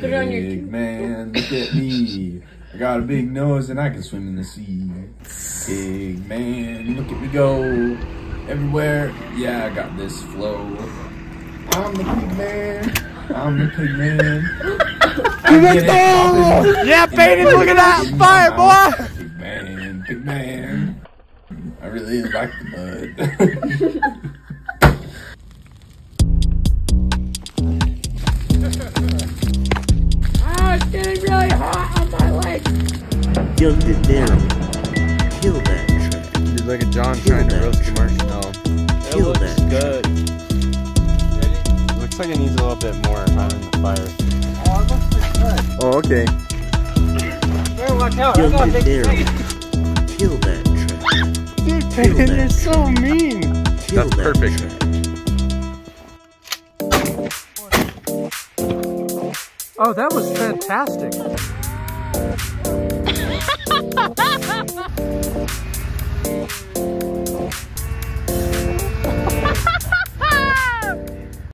Put it on your Big man, look at me. I got a big nose and I can swim in the sea. Big man, look at me go. Everywhere, yeah, I got this flow. I'm the big man. I'm the big man. I get it. Yeah, Peyton, look at that fire, boy. Big man, big man. I really like the mud. Young Daryl, kill that track. Dude, look at John Kill trying to that roast track. marshmallow. Kill that good. Looks like it needs a little bit more time in the fire. Oh, oh okay. Young Daryl, kill that track. Dude, Peyton, you're so mean. Kill That's that perfect. track. Oh, that was fantastic.